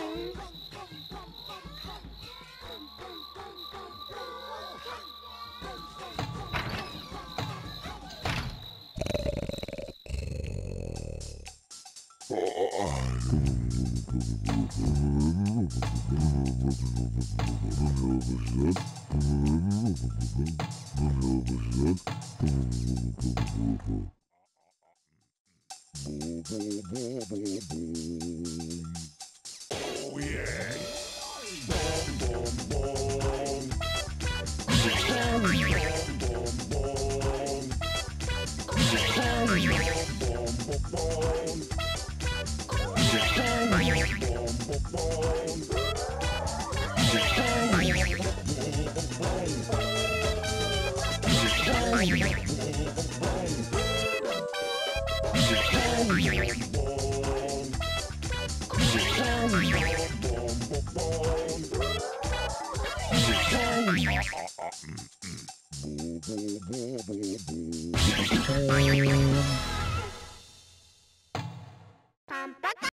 home. Boom, boom, boom, boom, boom. Bye. ボーボーボーボー。